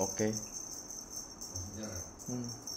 oke okay. hmm.